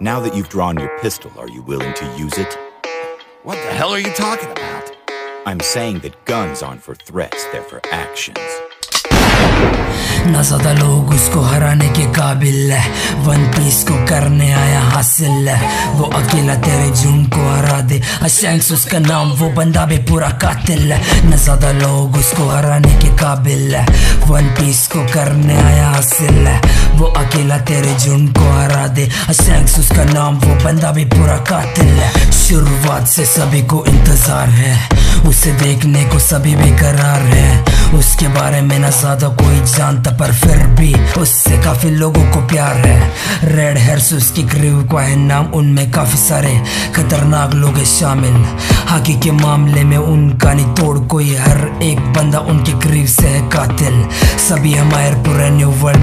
Now that you've drawn your pistol, are you willing to use it? What the hell are you talking about? I'm saying that guns aren't for threats, they're for actions. ना ज्यादा लोग उसको हराने के काबिल है one piece को करने आया हासिल है वो अकेला तेरे जुम को हरा दे अशैंक्स उसका नाम वो बंदा भी पूरा कातिल है ना ज्यादा लोग उसको हराने के काबिल है वन पीस को करने आया हासिल है वो अकेला तेरे जुम को हरा दे। अशैंक्स उसका नाम वो बंदा भी पूरा कातिल है। शुरुआत से सभी को इंतज़ार है। उसे देखने को सभी बेकरार है। उसके बारे में ना ज़्यादा कोई जानता, पर फिर भी उससे काफ़ी लोगों को प्यार है। रेड हेयर्स उसकी क्रीव का है, नाम उनमें काफ़ी सारे खतरनाक लोग हैं शामिल। हाकी के मामले में उनका नहीं तोड़ कोई हर एक बंदा उनके क्रीव से है कातिल। सभी हमारे पूरे न्यू वर्ल्ड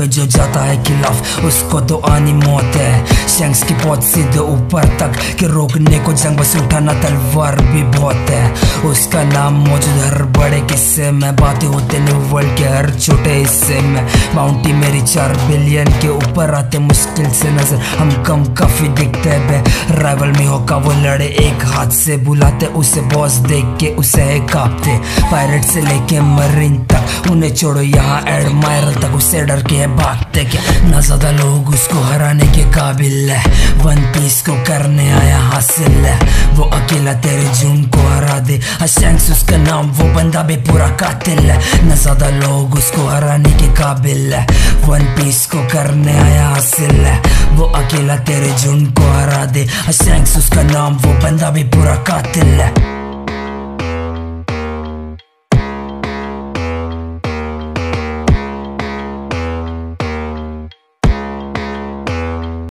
है जो जाता है खिलाफ, उसको तो आनी मौत है। शंक्स की पौत सीधे ऊपर तक कि रोकने को जंग बस उठाना तलवार भी बहुत है। उसका नाम मौजूद हर बड़े किस्से में बातें होते न्यू वर्ल्ड के हर छोटे हिस्से में। बाउंटी मेरी चार बिलियन के ऊपर आते मुश्किल से नज़र। हम कम काफ़ी दिखते बे। राइवल में होका वो लड़े एक हाथ से बुलाते, उसे बॉस देख के उसे है कांपते। पायरेट से लेके मरीन तक, उन्हें छोड़ो, यहाँ एडमायर तक, उसे डर के भागते क्या? ना ज़्यादा लोग उसको हराने के काबिल है। वन पीस को करने आया हासिल है। वो अकेला तेरे जून को दे अशैंक्स उसका नाम वो बंदा भी पूरा कातिल है न ज़्यादा लोग उसको हराने के काबिल है वन पीस को करने आया हासिल है वो अकेला तेरे झुंड को हरा दे अशैंक्स उसका नाम वो बंदा भी पूरा कातिल है